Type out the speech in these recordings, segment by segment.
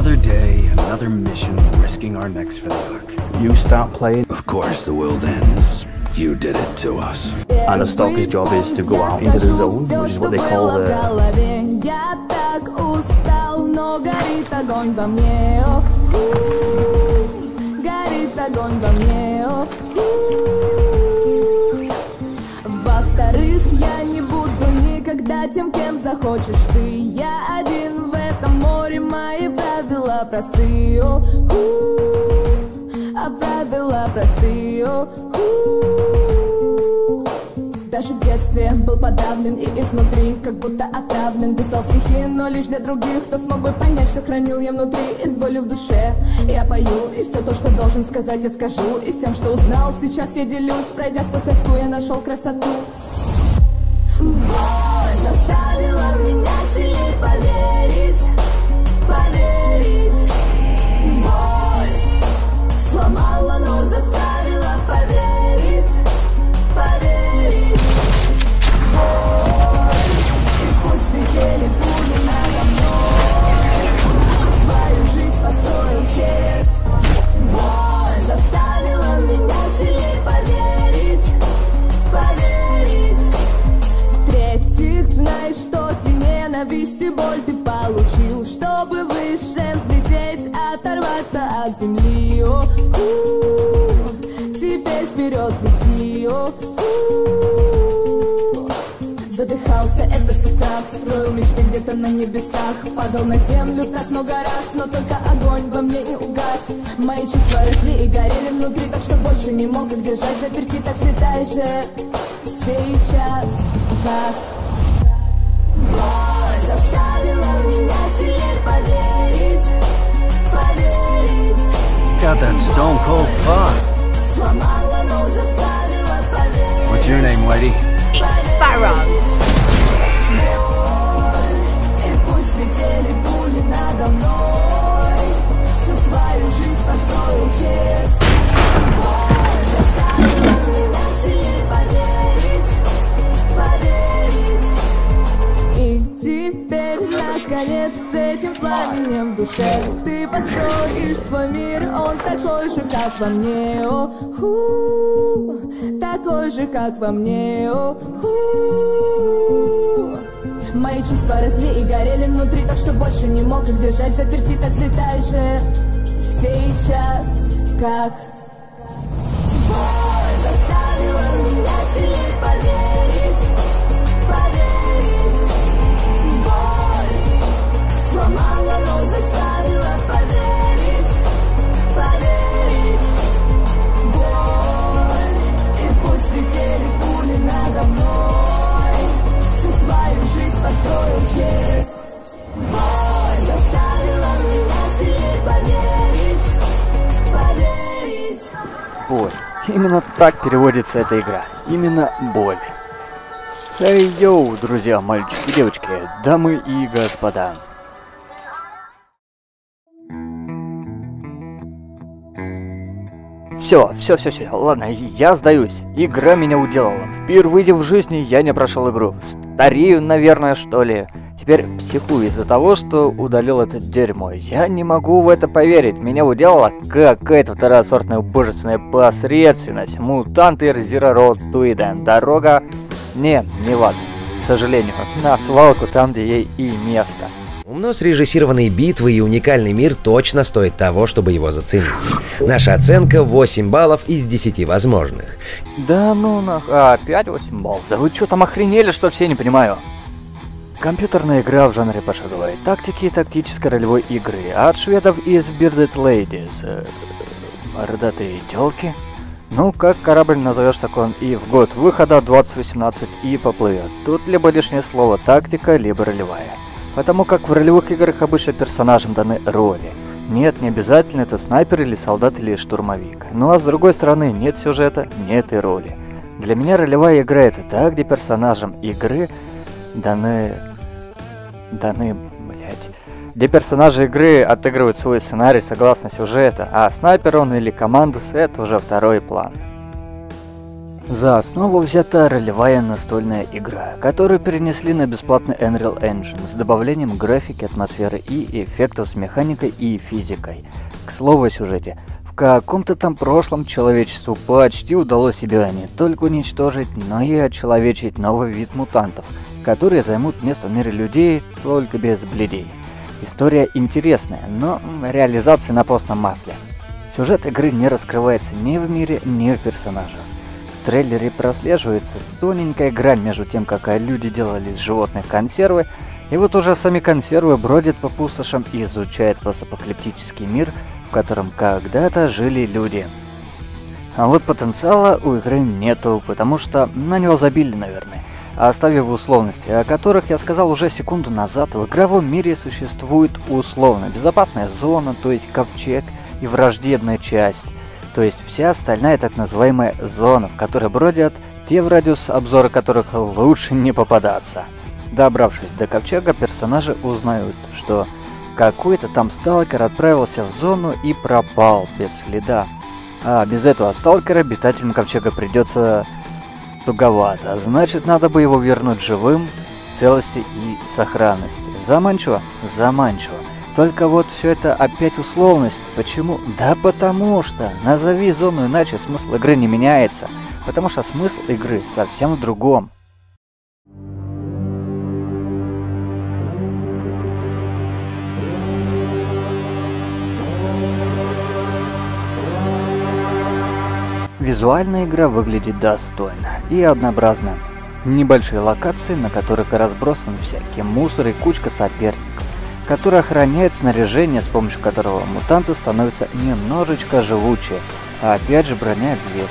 Another day, another mission, risking our necks for the Ark. You start playing, Of course, the world ends. You did it to us. and a stalker's job is to go out into the zone, which is what they call the. Во-вторых, я не буду никогда тем, кем захочешь ты. Я один в этом море, мои правила простые. У, А правила простые. У. Даже в детстве был подавлен и изнутри Как будто отравлен Писал стихи, но лишь для других Кто смог бы понять, что хранил я внутри И с болью в душе я пою И все то, что должен сказать, я скажу И всем, что узнал, сейчас я делюсь Пройдя сквозь тоску, я нашел красоту небесах. Падал на землю так много раз Но только огонь во мне не угас. Мои чувства росли и горели внутри Так что больше не мог их держать. Заперти, так взлетай же Сейчас. Как Боль заставила меня сильнее поверить Поверить. Got that stone cold fuck. Душе. Ты построишь свой мир, он такой же, как во мне. О, ху, Такой же, как во мне. О, ху. Мои чувства росли и горели внутри, так что больше не мог их держать. Заперти, так взлетай же. Сейчас, как боль. Именно так переводится эта игра. Именно боль. Эй, йоу, друзья, мальчики, девочки, дамы и господа. Все, все, все, все, ладно, я сдаюсь. Игра меня уделала. Впервые в жизни я не прошел игру. Старею, наверное, что ли. Теперь психую из-за того, что удалил это дерьмо. Я не могу в это поверить. Меня уделала какая-то второсортная убожественная посредственность. Мутанты Zero Eden. Дорога... Не, не ад. К сожалению, на свалку там, где ей и место. Умно срежиссированные битвы и уникальный мир точно стоит того, чтобы его заценить. Наша оценка 8 баллов из 10 возможных. Да ну нах... А, 5-8 баллов. Да вы что там охренели, что все не понимаю? Компьютерная игра в жанре пошаговой тактики и тактической ролевой игры от шведов из Bearded Ladies. Э, Мордатые телки. Ну, как корабль назовешь, так он и в год выхода 2018 и поплывет. Тут либо лишнее слово тактика, либо ролевая. Потому как в ролевых играх обычно персонажам даны роли. Нет, не обязательно это снайпер или солдат или штурмовик. Ну а с другой стороны, нет сюжета, нет и роли. Для меня ролевая игра это та, где персонажам игры даны... даны, блять, где персонажи игры отыгрывают свой сценарий согласно сюжета, а снайпер он или командос это уже второй план. За основу взята ролевая настольная игра, которую перенесли на бесплатный Unreal Engine с добавлением графики, атмосферы и эффектов с механикой и физикой. К слову о сюжете. В каком-то там прошлом человечеству почти удалось себя не только уничтожить, но и очеловечить новый вид мутантов, которые займут место в мире людей только без бледей. История интересная, но реализация на постном масле. Сюжет игры не раскрывается ни в мире, ни в персонажах. В трейлере прослеживается тоненькая грань между тем, как люди делали из животных консервы, и вот уже сами консервы бродят по пустошам и изучают постапокалиптический мир, в котором когда-то жили люди. А вот потенциала у игры нету, потому что на него забили, наверное. Оставив условности, о которых я сказал уже секунду назад, в игровом мире существует условно безопасная зона, то есть ковчег, и враждебная часть, то есть вся остальная так называемая зона, в которой бродят те, в радиус обзора которых лучше не попадаться. Добравшись до ковчега, персонажи узнают, что какой-то там сталкер отправился в зону и пропал без следа. А без этого сталкера обитателям ковчега придется туговато, значит надо бы его вернуть живым, целости и сохранности. Заманчиво? Заманчиво. Только вот все это опять условность. Почему? Да потому что. Назови зону иначе, смысл игры не меняется. Потому что смысл игры совсем в другом. Визуальная игра выглядит достойно и однообразно. Небольшие локации, на которых разбросан всякий мусор и кучка соперников, который охраняет снаряжение, с помощью которого мутанты становятся немножечко живучие, а опять же броня вес.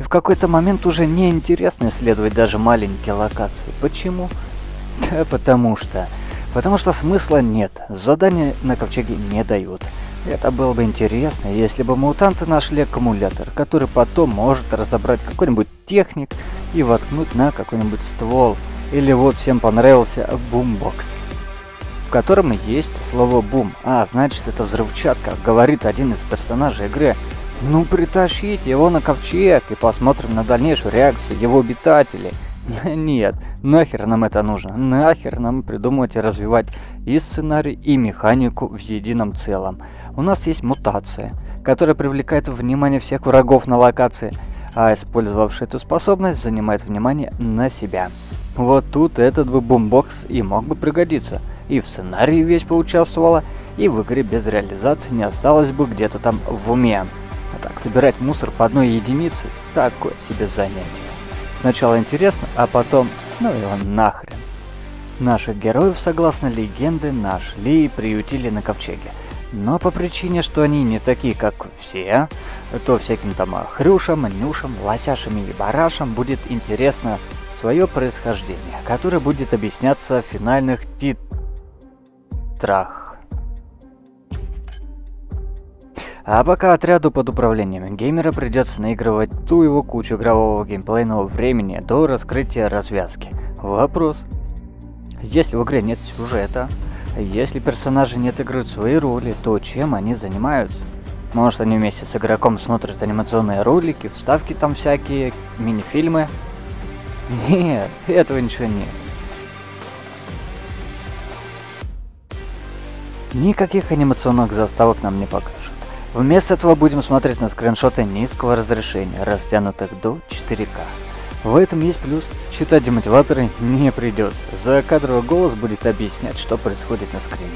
И в какой-то момент уже неинтересно исследовать даже маленькие локации. Почему? Да потому что. Потому что смысла нет, задания на ковчеге не дают. Это было бы интересно, если бы мутанты нашли аккумулятор, который потом может разобрать какой-нибудь техник и воткнуть на какой-нибудь ствол. Или вот всем понравился бумбокс, котором есть слово бум. А, значит это взрывчатка, говорит один из персонажей игры. Ну притащите его на ковчег и посмотрим на дальнейшую реакцию его обитателей. Нет, нахер нам это нужно? Нахер нам придумывать и развивать и сценарий, и механику в едином целом. У нас есть мутация, которая привлекает внимание всех врагов на локации, а использовавший эту способность занимает внимание на себя. Вот тут этот бы бумбокс и мог бы пригодиться. И в сценарии вещь поучаствовала, и в игре без реализации не осталось бы где-то там в уме. А так собирать мусор по одной единице – такое себе занятие. Сначала интересно, а потом, ну его нахрен. Наших героев, согласно легенде, нашли и приютили на ковчеге. Но по причине, что они не такие, как все, то всяким там хрюшам, нюшам, лосяшам и барашам будет интересно свое происхождение, которое будет объясняться в финальных титрах. А пока отряду под управлением геймера придется наигрывать ту его кучу игрового геймплейного времени до раскрытия развязки. Вопрос. Если в игре нет сюжета, если персонажи не отыгрывают свои роли, то чем они занимаются? Может они вместе с игроком смотрят анимационные ролики, вставки там всякие, мини-фильмы? Нет, этого ничего нет. Никаких анимационных заставок нам не покажут. Вместо этого будем смотреть на скриншоты низкого разрешения, растянутых до 4К. В этом есть плюс, читать демотиваторы не придется. Закадровый голос будет объяснять, что происходит на скрине.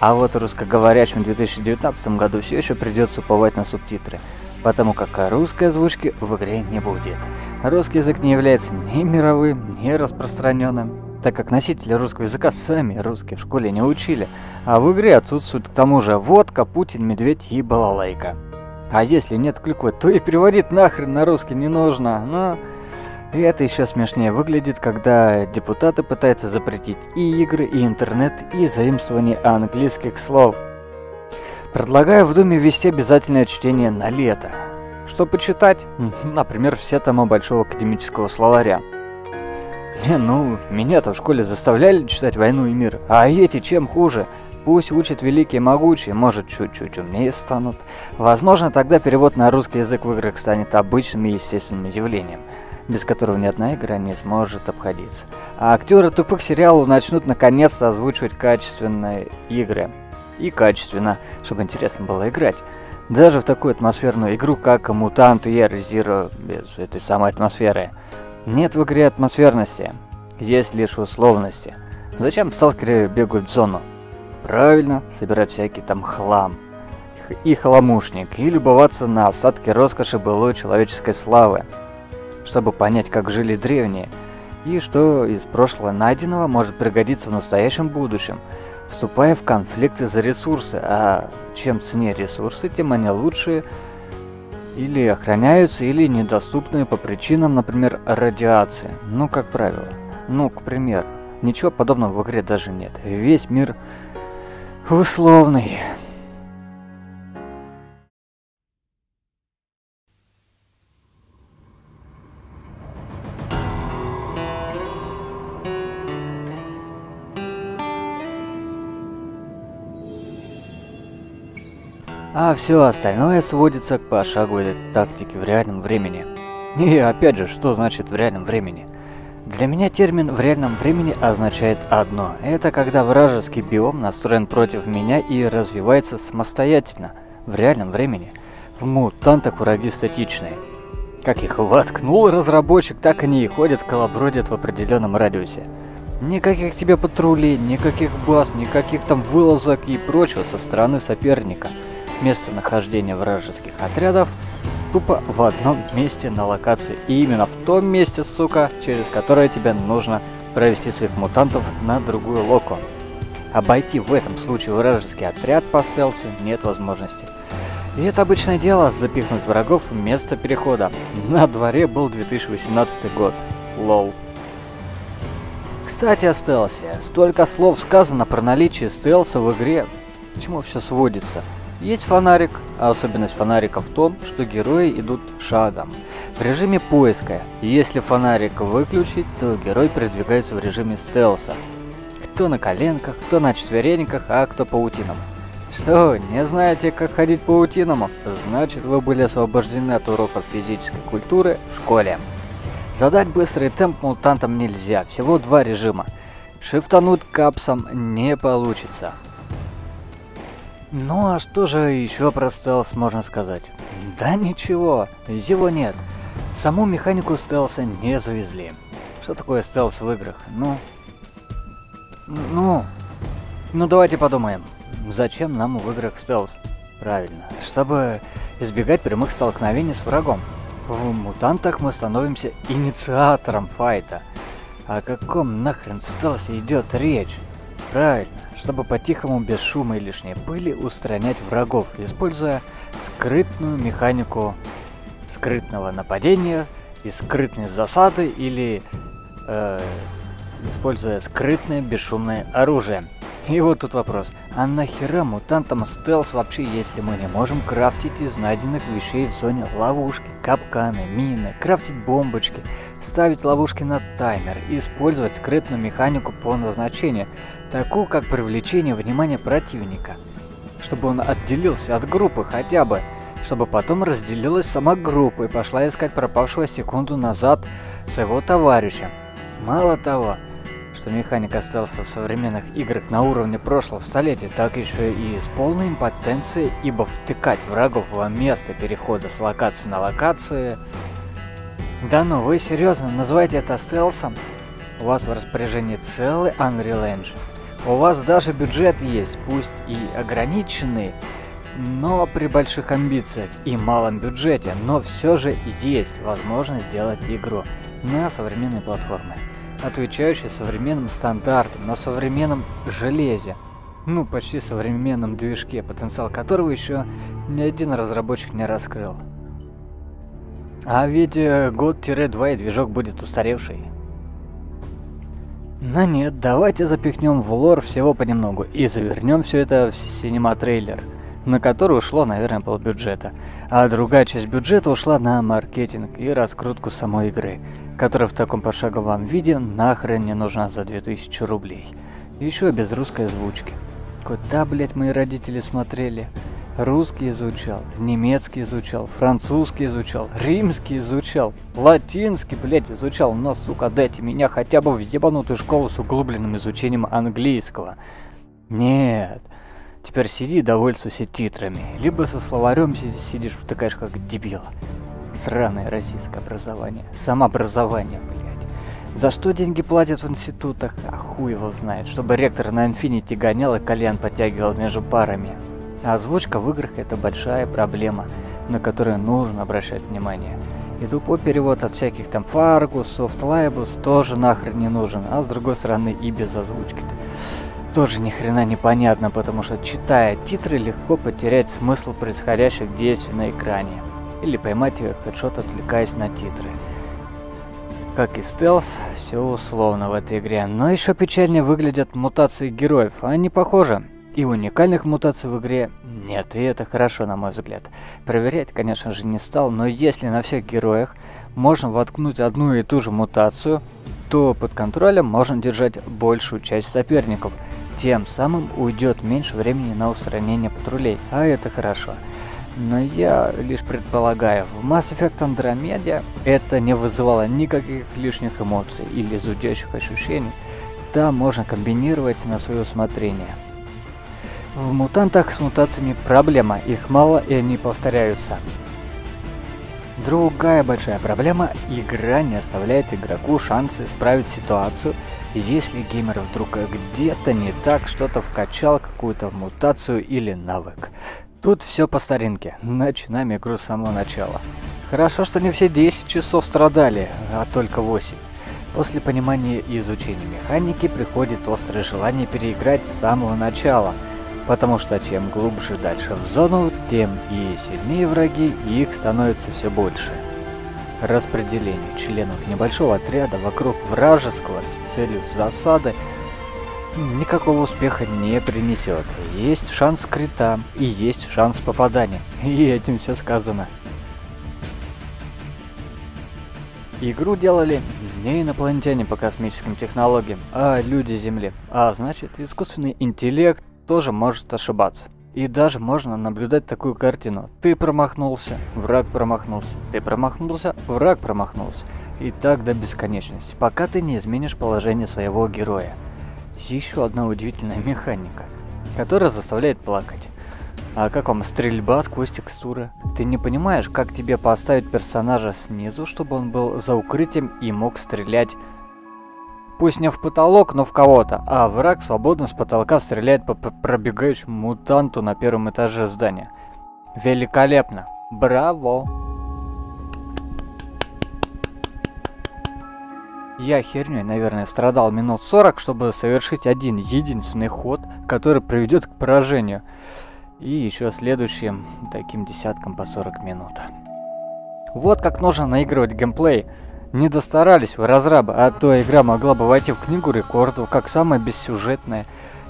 А вот русскоговорящим в 2019 году все еще придется уповать на субтитры, потому как русской озвучки в игре не будет. Русский язык не является ни мировым, ни распространенным так как носители русского языка сами русские в школе не учили, а в игре отсутствует к тому же водка, Путин, медведь и балалайка. А если нет клюквы, то и переводить нахрен на русский не нужно, но... И это еще смешнее выглядит, когда депутаты пытаются запретить и игры, и интернет, и заимствование английских слов. Предлагаю в Думе ввести обязательное чтение на лето. Что почитать? Например, все тома Большого академического словаря. Не, ну, меня-то в школе заставляли читать «Войну и мир», а эти чем хуже? Пусть учат великие могучие, может, чуть-чуть умнее станут. Возможно, тогда перевод на русский язык в играх станет обычным и естественным явлением. без которого ни одна игра не сможет обходиться. А актеры тупых сериалов начнут наконец-то озвучивать качественные игры. И качественно, чтобы интересно было играть. Даже в такую атмосферную игру, как Mutant Year Zero, без этой самой атмосферы. Нет в игре атмосферности, есть лишь условности. Зачем сталкеры бегают в зону? Правильно, собирать всякий там хлам и хламушник, и любоваться на остатки роскоши былой человеческой славы, чтобы понять, как жили древние, и что из прошлого найденного может пригодиться в настоящем будущем, вступая в конфликты за ресурсы, а чем ценнее ресурсы, тем они лучше или охраняются, или недоступны по причинам, например, радиации, ну, как правило. Ну, к примеру, ничего подобного в игре даже нет. Весь мир условный. А все остальное сводится к пошаговой тактике в реальном времени. И опять же, что значит в реальном времени? Для меня термин «в реальном времени» означает одно. Это когда вражеский биом настроен против меня и развивается самостоятельно, в реальном времени. В мутантах враги статичные. Как их воткнул разработчик, так они и ходят, колобродят в определенном радиусе. Никаких тебе патрулей, никаких баз, никаких там вылазок и прочего со стороны соперника. Местонахождение вражеских отрядов тупо в одном месте на локации. И именно в том месте, сука, через которое тебе нужно провести своих мутантов на другую локу. Обойти в этом случае вражеский отряд по стелсу нет возможности. И это обычное дело запихнуть врагов в место перехода. На дворе был 2018 год. Лол. Кстати о стелсе. Столько слов сказано про наличие стелса в игре. К чему все сводится? Есть фонарик, а особенность фонарика в том, что герои идут шагом, в режиме поиска. Если фонарик выключить, то герой передвигается в режиме стелса. Кто на коленках, кто на четвереньках, а кто паутином. Что, не знаете, как ходить паутиному? Значит, вы были освобождены от уроков физической культуры в школе. Задать быстрый темп мутантам нельзя, всего два режима. Шифтануть капсом не получится. Ну а что же еще про стелс можно сказать? Да ничего, его нет. Саму механику стелса не завезли. Что такое стелс в играх? Ну... Ну... Ну давайте подумаем. Зачем нам в играх стелс? Правильно, чтобы избегать прямых столкновений с врагом. В мутантах мы становимся инициатором файта. О каком нахрен стелсе идет речь? Правильно, чтобы по-тихому, без шума и лишней пыли устранять врагов, используя скрытную механику скрытного нападения и скрытной засады или э, используя скрытное бесшумное оружие. И вот тут вопрос. А нахера мутантам стелс вообще, если мы не можем крафтить из найденных вещей в зоне ловушки, капканы, мины, крафтить бомбочки, ставить ловушки на таймер, использовать скрытную механику по назначению, такую как привлечение внимания противника, чтобы он отделился от группы хотя бы, чтобы потом разделилась сама группа и пошла искать пропавшего секунду назад своего товарища. Мало того, что механик остался в современных играх на уровне прошлого столетия, так еще и с полной импотенцией, ибо втыкать врагов во место перехода с локации на локации... Да ну, вы серьезно называете это стелсом? У вас в распоряжении целый Unreal Engine. У вас даже бюджет есть, пусть и ограниченный, но при больших амбициях и малом бюджете, но все же есть возможность сделать игру на современной платформе отвечающий современным стандартам, на современном железе. Ну, почти современном движке, потенциал которого еще ни один разработчик не раскрыл. А ведь э, год-два и движок будет устаревший. Но нет, давайте запихнем в лор всего понемногу и завернем все это в синема-трейлер, на который ушло, наверное, полбюджета. А другая часть бюджета ушла на маркетинг и раскрутку самой игры которая в таком пошаговом виде нахрен не нужна за 2000 рублей. Еще без русской озвучки. Куда, блять, мои родители смотрели? Русский изучал, немецкий изучал, французский изучал, римский изучал, латинский, блядь, изучал, но, сука, дайте меня хотя бы в ебанутую школу с углубленным изучением английского. Нет. Теперь сиди и довольствуйся титрами. Либо со словарем си- сидишь, втыкаешь как дебил. Сраное российское образование. Самообразование, блядь. За что деньги платят в институтах? А хуй его знает. Чтобы ректор на инфинити гонял и кальян подтягивал между парами. А озвучка в играх это большая проблема, на которую нужно обращать внимание. И тупой перевод от всяких там Fargus, Softlibus тоже нахрен не нужен, а с другой стороны и без озвучки-то тоже ни хрена не понятно, потому что читая титры легко потерять смысл происходящих действий на экране. Или поймать хедшот, отвлекаясь на титры. Как и стелс, все условно в этой игре. Но еще печальнее выглядят мутации героев. Они похожи. И уникальных мутаций в игре нет, и это хорошо, на мой взгляд. Проверять, конечно же, не стал, но если на всех героях можно воткнуть одну и ту же мутацию, то под контролем можно держать большую часть соперников. Тем самым уйдет меньше времени на устранение патрулей, а это хорошо. Но я лишь предполагаю, в Mass Effect Andromeda это не вызывало никаких лишних эмоций или зудящих ощущений. Там можно комбинировать на свое усмотрение. В мутантах с мутациями проблема, их мало и они повторяются. Другая большая проблема – игра не оставляет игроку шансы исправить ситуацию, если геймер вдруг где-то не так что-то вкачал, какую-то мутацию или навык. Тут все по старинке, начинаем игру с самого начала. Хорошо, что не все 10 часов страдали, а только 8. После понимания и изучения механики приходит острое желание переиграть с самого начала, потому что чем глубже дальше в зону, тем и сильнее враги, и их становится все больше. Распределение членов небольшого отряда вокруг вражеского с целью засады никакого успеха не принесет. Есть шанс крита и есть шанс попадания. И этим все сказано. Игру делали не инопланетяне по космическим технологиям, а люди Земли. А значит, искусственный интеллект тоже может ошибаться. И даже можно наблюдать такую картину. Ты промахнулся, враг промахнулся. Ты промахнулся, враг промахнулся. И так до бесконечности, пока ты не изменишь положение своего героя. Еще одна удивительная механика, которая заставляет плакать. А как вам стрельба сквозь текстуры? Ты не понимаешь, как тебе поставить персонажа снизу, чтобы он был за укрытием и мог стрелять Пусть не в потолок, но в кого-то, а враг свободно с потолка стреляет по пробегающему мутанту на первом этаже здания. Великолепно! Браво! Я херней, наверное, страдал минут 40, чтобы совершить один единственный ход, который приведет к поражению. И еще следующим таким десяткам по 40 минут. Вот как нужно наигрывать геймплей. Не достарались вы разрабы, а то игра могла бы войти в книгу рекордов как самая бессюжетная,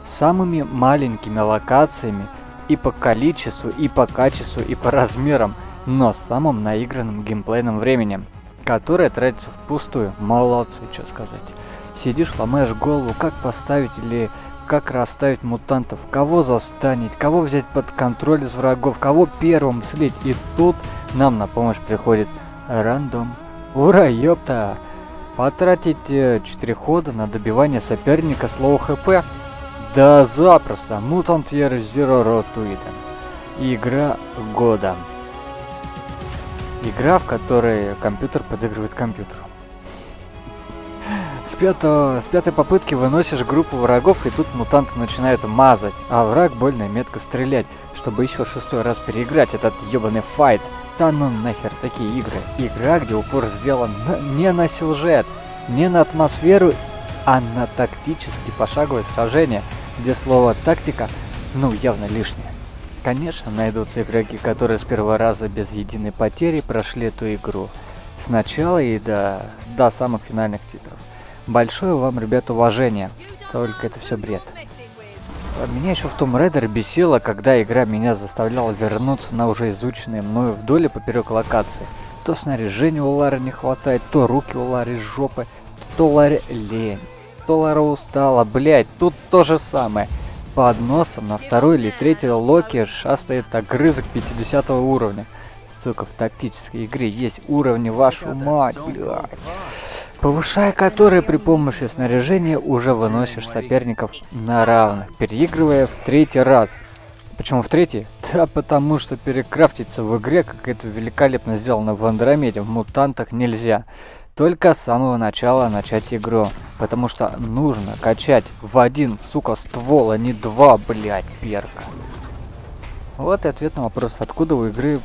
с самыми маленькими локациями и по количеству, и по качеству, и по размерам, но с самым наигранным геймплейным временем, которое тратится впустую. Молодцы, что сказать. Сидишь, ломаешь голову, как поставить или как расставить мутантов, кого застанить, кого взять под контроль из врагов, кого первым слить. И тут нам на помощь приходит рандом. Ура, ёпта! Потратить 4 хода на добивание соперника с low HP? Да запросто! Road to Eden. Игра года. Игра, в которой компьютер подыгрывает компьютеру. С, пятого, с пятой попытки выносишь группу врагов, и тут мутанты начинают мазать, а враг больно метко стрелять, чтобы еще шестой раз переиграть этот ебаный файт. Да ну нахер такие игры. Игра, где упор сделан не на сюжет, не на атмосферу, а на тактически пошаговое сражение, где слово «тактика» ну явно лишнее. Конечно, найдутся игроки, которые с первого раза без единой потери прошли эту игру. Сначала и до, до самых финальных титров. Большое вам, ребят, уважение. Только это все бред. А Меня еще в Tomb Raider бесило, когда игра меня заставляла вернуться на уже изученные мною вдоль и поперек локации. То снаряжения у Лары не хватает, то руки у Лары жопы, то Ларе лень, то Лара устала, блять, тут то же самое. Под носом на второй или третьей локе шастает огрызок 50 уровня. Сука, в тактической игре есть уровни вашу мать, блядь. Повышая которые при помощи снаряжения уже выносишь соперников на равных, переигрывая в третий раз. Почему в третий? Да потому что перекрафтиться в игре, как это великолепно сделано в Андромеде, в мутантах нельзя. Только с самого начала начать игру. Потому что нужно качать в один, сука, ствол, а не два, блядь, перка. Вот и ответ на вопрос, откуда у игры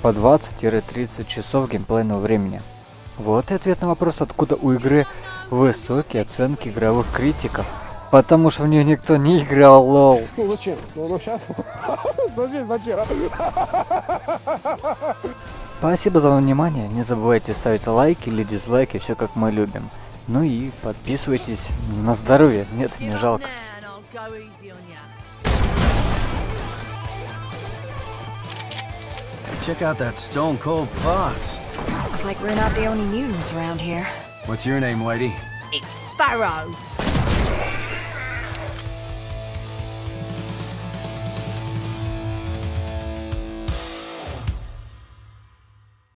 по 20-30 часов геймплейного времени. Вот и ответ на вопрос, откуда у игры высокие оценки игровых критиков. Потому что в нее никто не играл, лол. Ну зачем? Ну, ну сейчас. Зачем, зачем? Спасибо за внимание. Не забывайте ставить лайки или дизлайки, все как мы любим. Ну и подписывайтесь на здоровье. Нет, не жалко. Check out that stone cold fox. Looks like we're not the only mutants around here. What's your name, Whitey? It's Pharaoh.